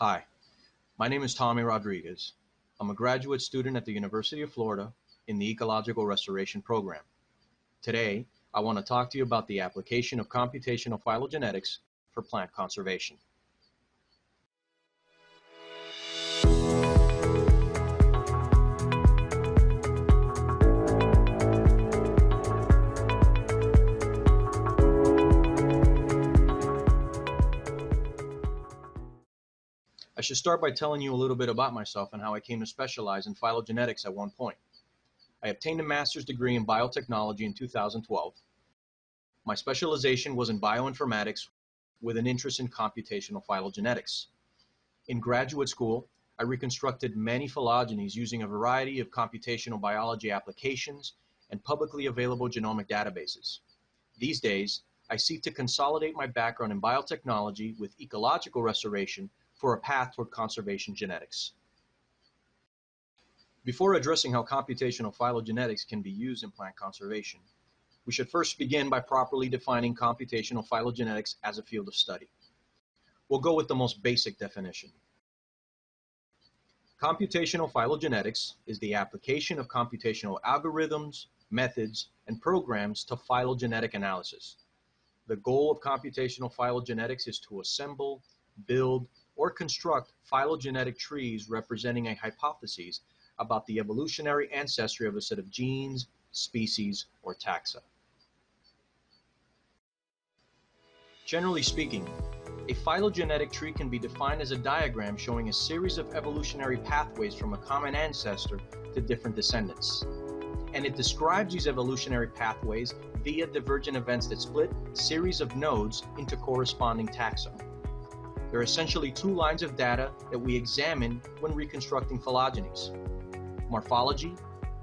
Hi, my name is Tommy Rodriguez. I'm a graduate student at the University of Florida in the Ecological Restoration Program. Today, I want to talk to you about the application of computational phylogenetics for plant conservation. Should start by telling you a little bit about myself and how I came to specialize in phylogenetics at one point. I obtained a master's degree in biotechnology in 2012. My specialization was in bioinformatics with an interest in computational phylogenetics. In graduate school, I reconstructed many phylogenies using a variety of computational biology applications and publicly available genomic databases. These days, I seek to consolidate my background in biotechnology with ecological restoration for a path toward conservation genetics. Before addressing how computational phylogenetics can be used in plant conservation, we should first begin by properly defining computational phylogenetics as a field of study. We'll go with the most basic definition. Computational phylogenetics is the application of computational algorithms, methods, and programs to phylogenetic analysis. The goal of computational phylogenetics is to assemble, build, or construct phylogenetic trees representing a hypothesis about the evolutionary ancestry of a set of genes, species, or taxa. Generally speaking, a phylogenetic tree can be defined as a diagram showing a series of evolutionary pathways from a common ancestor to different descendants. And it describes these evolutionary pathways via divergent events that split series of nodes into corresponding taxa. There are essentially two lines of data that we examine when reconstructing phylogenies morphology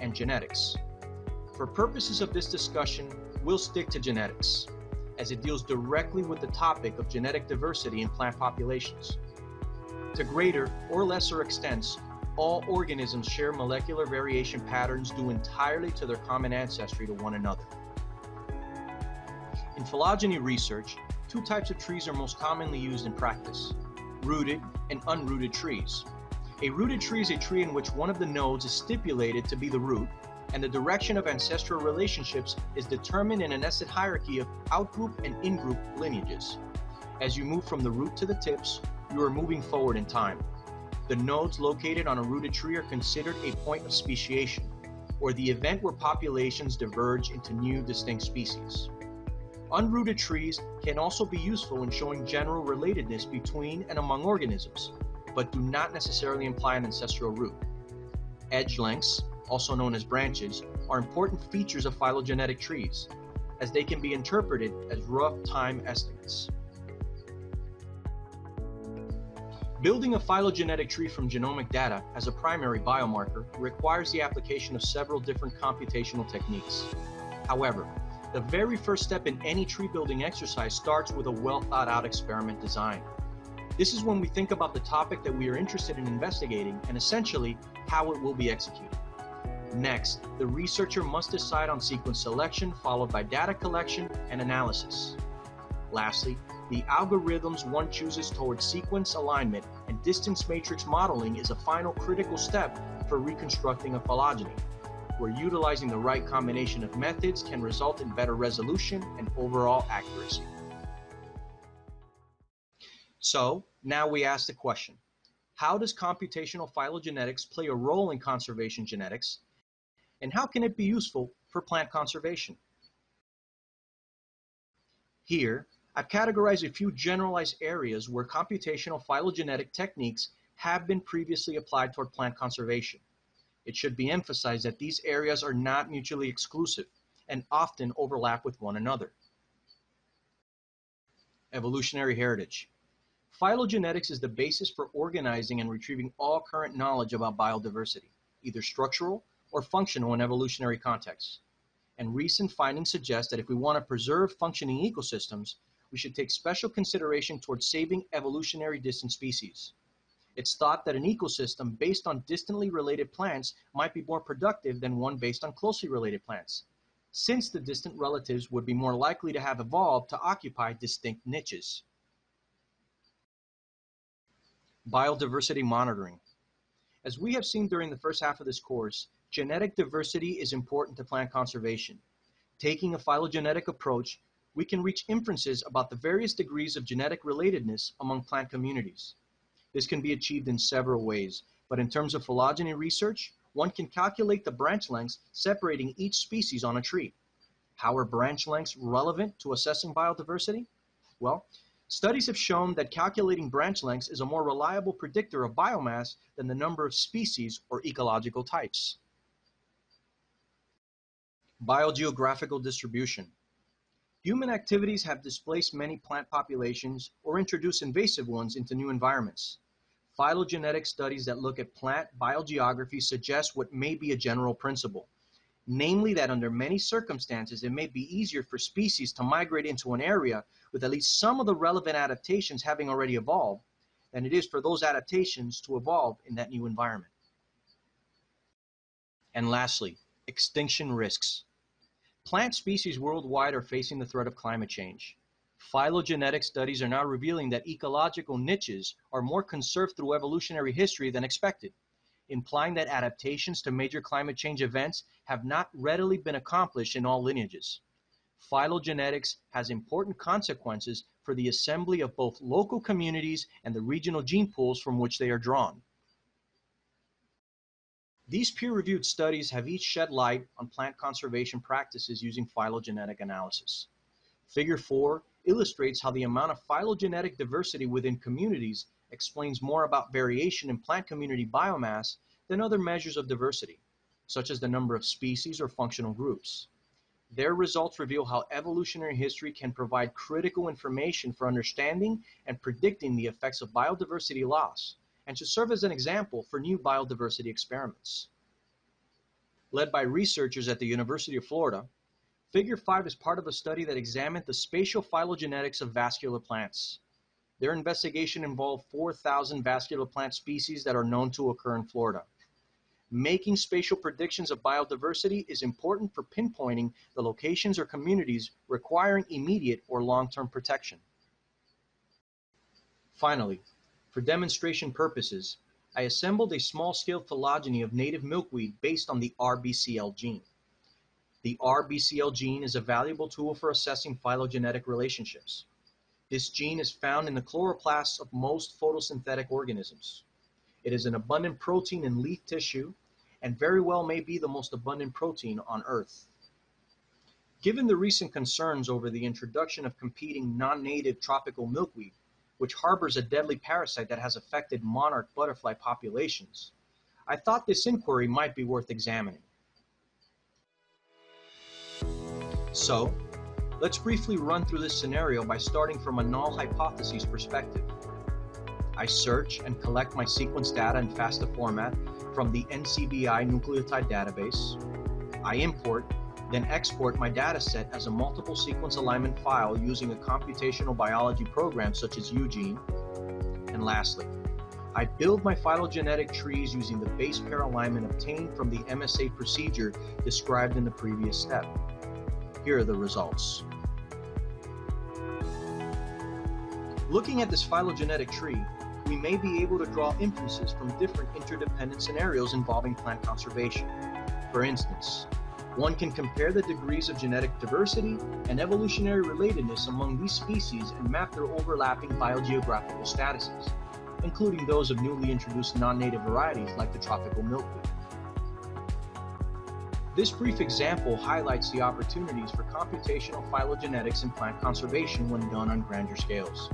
and genetics. For purposes of this discussion, we'll stick to genetics, as it deals directly with the topic of genetic diversity in plant populations. To greater or lesser extents, all organisms share molecular variation patterns due entirely to their common ancestry to one another. In phylogeny research, Two types of trees are most commonly used in practice rooted and unrooted trees. A rooted tree is a tree in which one of the nodes is stipulated to be the root, and the direction of ancestral relationships is determined in a nested hierarchy of outgroup and in-group lineages. As you move from the root to the tips, you are moving forward in time. The nodes located on a rooted tree are considered a point of speciation, or the event where populations diverge into new distinct species. Unrooted trees can also be useful in showing general relatedness between and among organisms, but do not necessarily imply an ancestral root. Edge lengths, also known as branches, are important features of phylogenetic trees, as they can be interpreted as rough time estimates. Building a phylogenetic tree from genomic data as a primary biomarker requires the application of several different computational techniques. However, the very first step in any tree building exercise starts with a well thought out experiment design. This is when we think about the topic that we are interested in investigating and essentially how it will be executed. Next, the researcher must decide on sequence selection followed by data collection and analysis. Lastly, the algorithms one chooses towards sequence alignment and distance matrix modeling is a final critical step for reconstructing a phylogeny where utilizing the right combination of methods can result in better resolution and overall accuracy. So now we ask the question, how does computational phylogenetics play a role in conservation genetics, and how can it be useful for plant conservation? Here, I've categorized a few generalized areas where computational phylogenetic techniques have been previously applied toward plant conservation. It should be emphasized that these areas are not mutually exclusive and often overlap with one another. Evolutionary heritage. Phylogenetics is the basis for organizing and retrieving all current knowledge about biodiversity, either structural or functional in evolutionary contexts. And recent findings suggest that if we want to preserve functioning ecosystems, we should take special consideration towards saving evolutionary distant species. It's thought that an ecosystem based on distantly related plants might be more productive than one based on closely related plants, since the distant relatives would be more likely to have evolved to occupy distinct niches. Biodiversity monitoring. As we have seen during the first half of this course, genetic diversity is important to plant conservation. Taking a phylogenetic approach, we can reach inferences about the various degrees of genetic relatedness among plant communities. This can be achieved in several ways, but in terms of phylogeny research, one can calculate the branch lengths separating each species on a tree. How are branch lengths relevant to assessing biodiversity? Well, Studies have shown that calculating branch lengths is a more reliable predictor of biomass than the number of species or ecological types. Biogeographical distribution. Human activities have displaced many plant populations or introduced invasive ones into new environments. Phylogenetic studies that look at plant biogeography suggest what may be a general principle namely that under many circumstances it may be easier for species to migrate into an area with at least some of the relevant adaptations having already evolved than it is for those adaptations to evolve in that new environment. And lastly, extinction risks. Plant species worldwide are facing the threat of climate change. Phylogenetic studies are now revealing that ecological niches are more conserved through evolutionary history than expected implying that adaptations to major climate change events have not readily been accomplished in all lineages. Phylogenetics has important consequences for the assembly of both local communities and the regional gene pools from which they are drawn. These peer-reviewed studies have each shed light on plant conservation practices using phylogenetic analysis. Figure 4 illustrates how the amount of phylogenetic diversity within communities explains more about variation in plant community biomass than other measures of diversity, such as the number of species or functional groups. Their results reveal how evolutionary history can provide critical information for understanding and predicting the effects of biodiversity loss, and should serve as an example for new biodiversity experiments. Led by researchers at the University of Florida, Figure 5 is part of a study that examined the spatial phylogenetics of vascular plants. Their investigation involved 4,000 vascular plant species that are known to occur in Florida. Making spatial predictions of biodiversity is important for pinpointing the locations or communities requiring immediate or long-term protection. Finally, for demonstration purposes, I assembled a small-scale phylogeny of native milkweed based on the RBCL gene. The RBCL gene is a valuable tool for assessing phylogenetic relationships. This gene is found in the chloroplasts of most photosynthetic organisms. It is an abundant protein in leaf tissue and very well may be the most abundant protein on Earth. Given the recent concerns over the introduction of competing non-native tropical milkweed, which harbors a deadly parasite that has affected monarch butterfly populations, I thought this inquiry might be worth examining. So, Let's briefly run through this scenario by starting from a null hypothesis perspective. I search and collect my sequence data in FASTA format from the NCBI nucleotide database. I import, then export my dataset as a multiple sequence alignment file using a computational biology program such as UGENE. And lastly, I build my phylogenetic trees using the base pair alignment obtained from the MSA procedure described in the previous step. Here are the results. Looking at this phylogenetic tree, we may be able to draw inferences from different interdependent scenarios involving plant conservation. For instance, one can compare the degrees of genetic diversity and evolutionary relatedness among these species and map their overlapping biogeographical statuses, including those of newly introduced non-native varieties like the tropical milkweed. This brief example highlights the opportunities for computational phylogenetics in plant conservation when done on grander scales.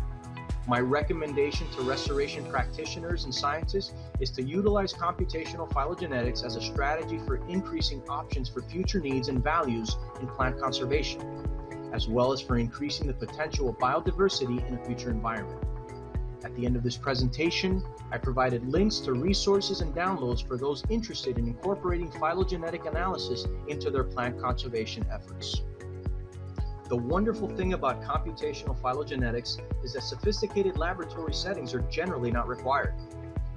My recommendation to restoration practitioners and scientists is to utilize computational phylogenetics as a strategy for increasing options for future needs and values in plant conservation, as well as for increasing the potential of biodiversity in a future environment. At the end of this presentation, I provided links to resources and downloads for those interested in incorporating phylogenetic analysis into their plant conservation efforts. The wonderful thing about computational phylogenetics is that sophisticated laboratory settings are generally not required.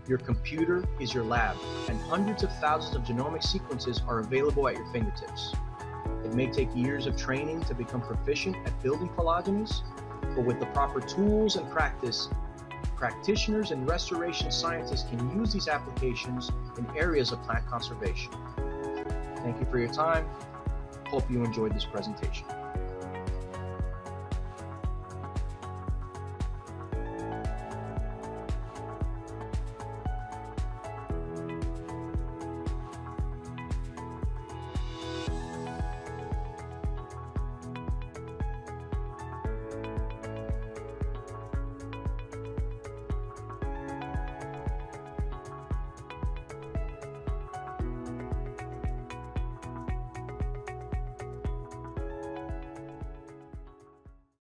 Your computer is your lab, and hundreds of thousands of genomic sequences are available at your fingertips. It may take years of training to become proficient at building phylogenies, but with the proper tools and practice, practitioners and restoration scientists can use these applications in areas of plant conservation. Thank you for your time. Hope you enjoyed this presentation.